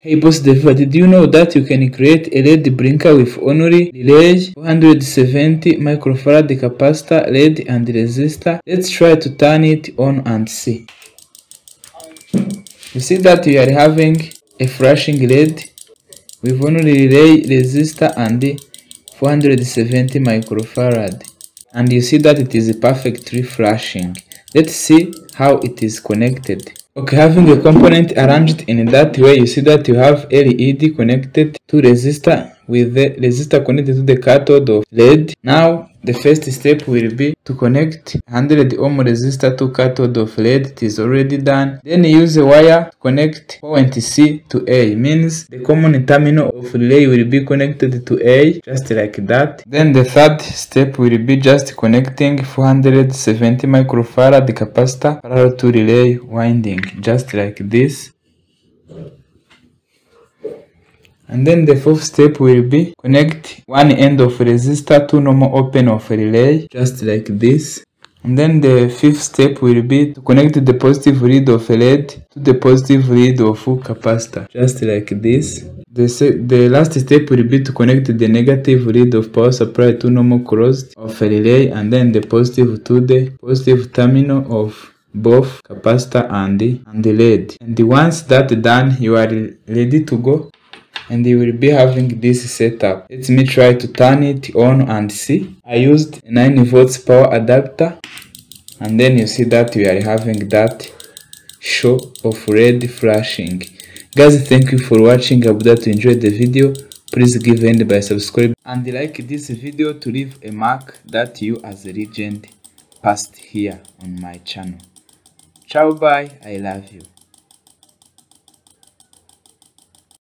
Hey boss Deva, did you know that you can create a LED blinker with only relay, 470 microfarad capacitor, LED and resistor? Let's try to turn it on and see. You see that we are having a flashing LED with only relay, resistor and 470 microfarad. And you see that it is perfectly flashing. Let's see how it is connected. Okay, having a component arranged in that way, you see that you have LED connected to resistor with the resistor connected to the cathode of LED. Now, the first step will be to connect 100 ohm resistor to cathode of LED. It is already done. Then use a wire to connect point C to A. Means the common terminal of relay will be connected to A, just like that. Then the third step will be just connecting 470 microfarad capacitor parallel to relay winding, just like this. And then the fourth step will be connect one end of resistor to normal open of relay, just like this. And then the fifth step will be to connect the positive lead of LED to the positive lead of capacitor, just like this. The, the last step will be to connect the negative lead of power supply to normal closed of relay and then the positive to the positive terminal of both capacitor and, and the LED. And once that done, you are ready to go and you will be having this setup. Let me try to turn it on and see. I used 9 volts power adapter and then you see that we are having that show of red flashing. Guys, thank you for watching. I hope that you enjoyed the video. Please give end by subscribe and like this video to leave a mark that you as a legend passed here on my channel. Ciao bye, I love you.